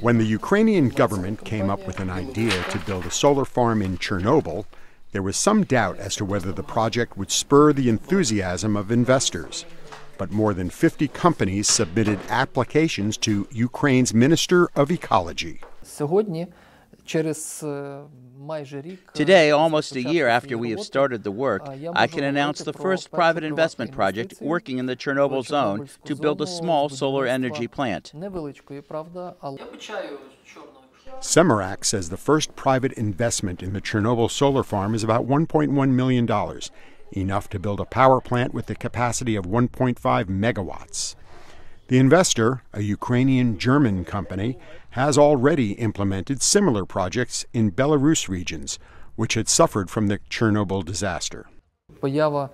When the Ukrainian government came up with an idea to build a solar farm in Chernobyl, there was some doubt as to whether the project would spur the enthusiasm of investors. But more than 50 companies submitted applications to Ukraine's Minister of Ecology. Today, almost a year after we have started the work, I can announce the first private investment project working in the Chernobyl zone to build a small solar energy plant. Semerak says the first private investment in the Chernobyl solar farm is about $1.1 million, enough to build a power plant with the capacity of 1.5 megawatts. The investor, a Ukrainian German company, has already implemented similar projects in Belarus regions, which had suffered from the Chernobyl disaster. The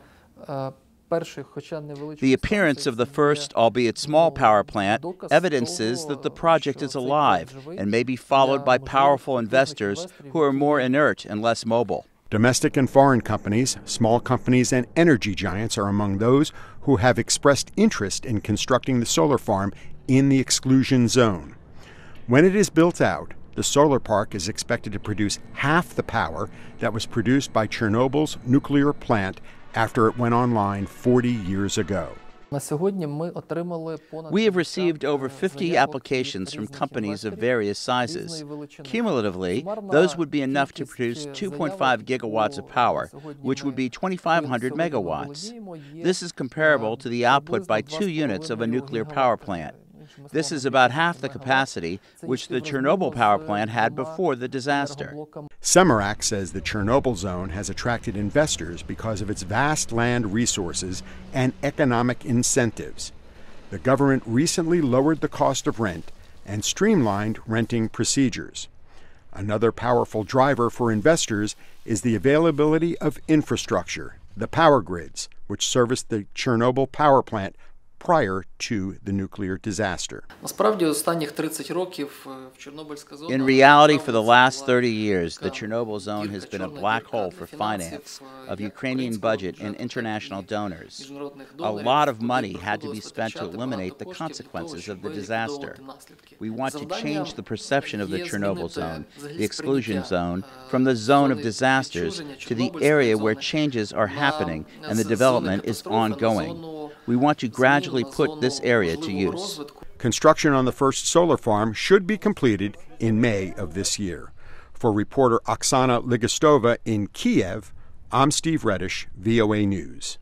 appearance of the first, albeit small, power plant evidences that the project is alive and may be followed by powerful investors who are more inert and less mobile. Domestic and foreign companies, small companies, and energy giants are among those who have expressed interest in constructing the solar farm in the exclusion zone. When it is built out, the solar park is expected to produce half the power that was produced by Chernobyl's nuclear plant after it went online 40 years ago. We have received over 50 applications from companies of various sizes. Cumulatively, those would be enough to produce 2.5 gigawatts of power, which would be 2,500 megawatts. This is comparable to the output by two units of a nuclear power plant. This is about half the capacity which the Chernobyl power plant had before the disaster. Semerak says the Chernobyl zone has attracted investors because of its vast land resources and economic incentives. The government recently lowered the cost of rent and streamlined renting procedures. Another powerful driver for investors is the availability of infrastructure, the power grids, which service the Chernobyl power plant prior to the nuclear disaster. In reality, for the last 30 years, the Chernobyl zone has been a black hole for finance of Ukrainian budget and international donors. A lot of money had to be spent to eliminate the consequences of the disaster. We want to change the perception of the Chernobyl zone, the exclusion zone, from the zone of disasters to the area where changes are happening and the development is ongoing. We want to gradually put this area to use. Construction on the first solar farm should be completed in May of this year. For reporter Oksana Ligostova in Kiev, I'm Steve Redisch, VOA News.